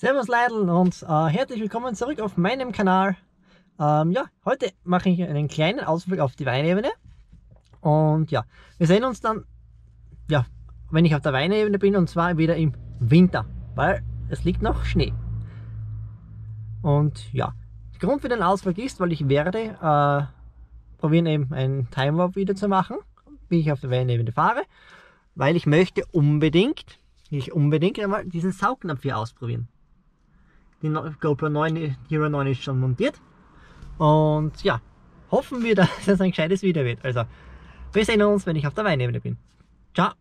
Servus Leidl und äh, herzlich willkommen zurück auf meinem Kanal. Ähm, ja, heute mache ich einen kleinen Ausflug auf die Weinebene. Und ja, wir sehen uns dann, ja, wenn ich auf der Weinebene bin und zwar wieder im Winter, weil es liegt noch Schnee. Und ja, der Grund für den Ausflug ist, weil ich werde äh, probieren eben einen Time Warp wieder zu machen, wie ich auf der Weinebene fahre, weil ich möchte unbedingt, ich unbedingt einmal diesen Saugnapf hier ausprobieren. Die GoPro 9, Hero 9 ist schon montiert. Und ja, hoffen wir, dass es ein gescheites Video wird. Also, wir sehen uns, wenn ich auf der Weinebene bin. Ciao!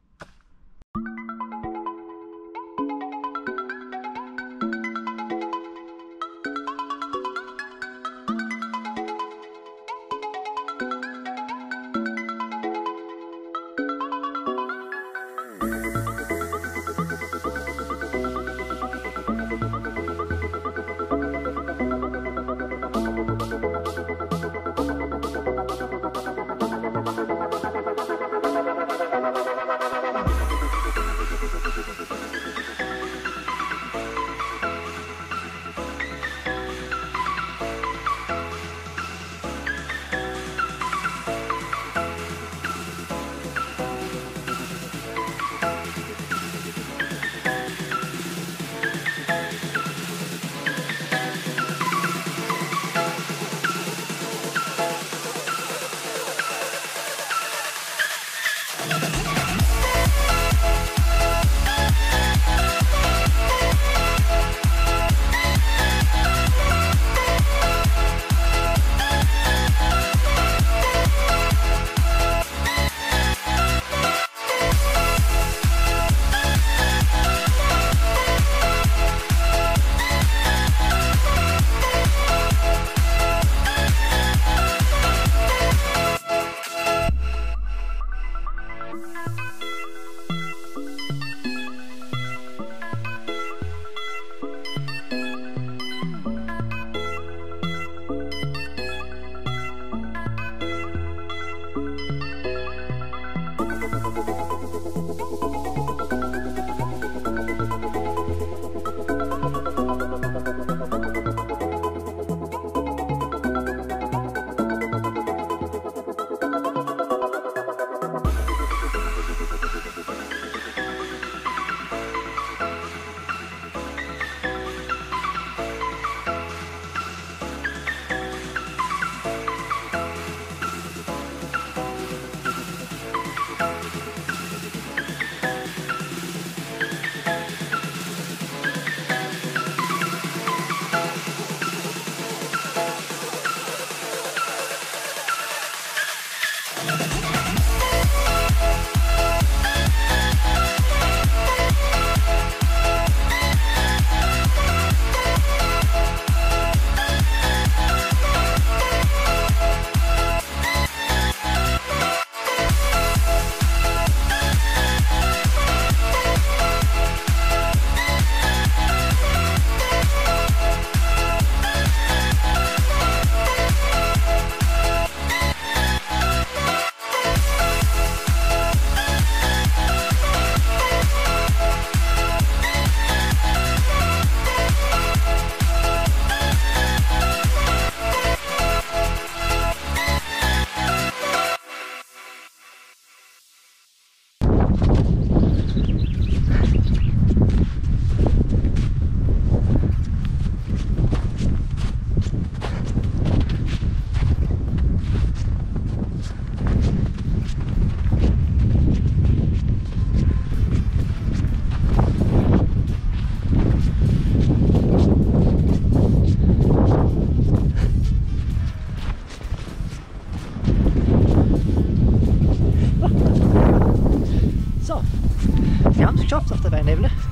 Weinebene.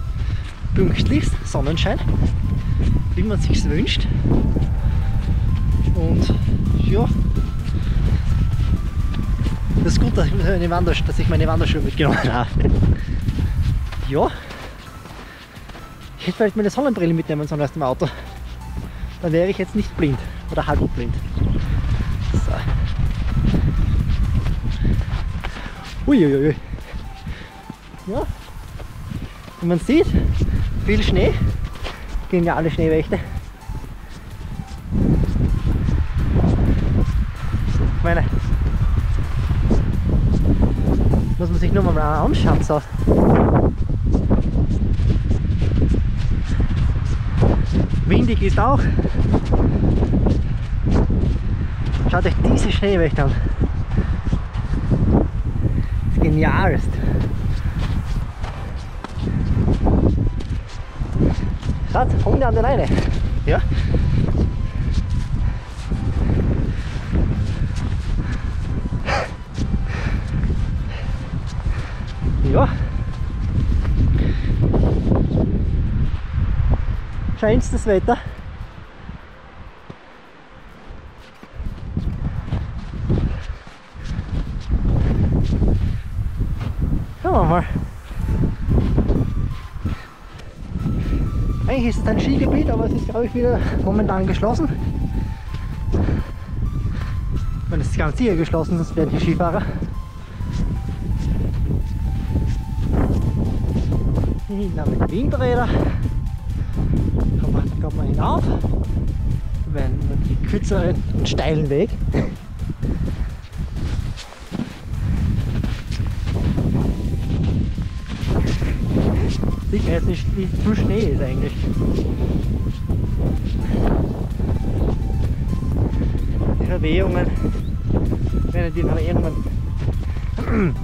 Pünktlich, Sonnenschein, wie man sich wünscht. Und ja, das ist gut, dass ich meine, Wanders dass ich meine Wanderschuhe mitgenommen habe. Ja, ich hätte vielleicht meine Sonnenbrille mitnehmen sollen aus dem Auto. Dann wäre ich jetzt nicht blind oder halb blind. So. Uiuiui. Ja, wie man sieht, viel Schnee. Geniale Schneewächte. Ich meine, muss man sich nur mal anschauen. So. Windig ist auch. Schaut euch diese Schneewächte an. Das genialst. Schaut, Hunde an der Leine. Ja. Ja. Schönstes Wetter. Schauen wir mal. Eigentlich ist es ein Skigebiet, aber es ist glaube ich wieder momentan geschlossen. Wenn es ist ganz sicher geschlossen, sonst werden die Skifahrer. Hier hinten haben wir die Windräder. Kommt man, kommt man hinauf. Wir werden die kürzeren und steilen Weg. Sieht man jetzt nicht, wie viel Schnee ist eigentlich. Die Verwehungen werden die noch irgendwann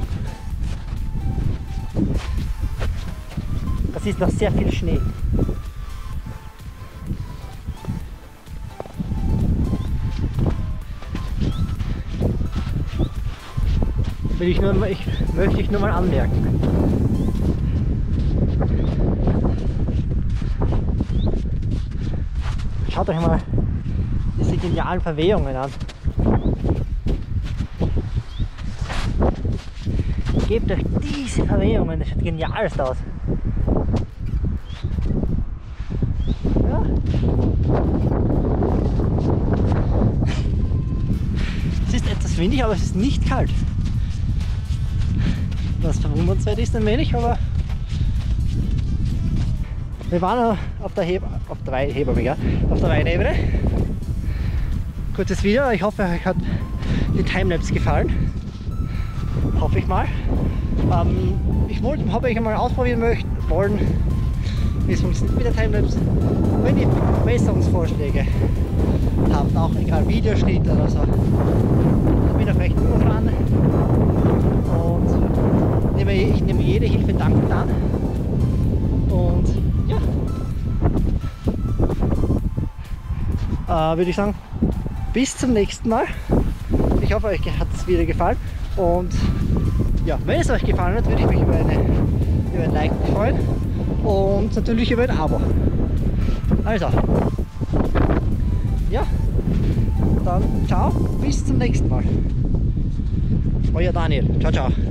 Das ist noch sehr viel Schnee. Ich, nur, ich möchte ich nur mal anmerken. Schaut euch mal diese genialen Verwehungen an. Gebt euch diese Verwehungen, das schaut genialst aus. Ja. Es ist etwas windig, aber es ist nicht kalt. Was verwundernswert ist ein wenig, aber wir waren auf der, Heb auf der, Wei Hebermega, auf der Weinebene. Kurzes Video, ich hoffe euch hat die Timelapse gefallen. Hoffe ich mal. Ähm, ich wollte, habe euch einmal ausprobieren möchten, wollen, wie es funktioniert mit der Timelapse. Wenn ihr Verbesserungsvorschläge habt, auch egal Videoschnitt oder so, ich bin auch recht unerfahren und nehme, ich nehme jede Hilfe dankend an. Äh, würde ich sagen, bis zum nächsten Mal. Ich hoffe, euch hat es wieder gefallen und ja, wenn es euch gefallen hat, würde ich mich über, eine, über ein Like freuen und natürlich über ein Abo. Also, ja, dann ciao, bis zum nächsten Mal. Euer Daniel, ciao, ciao.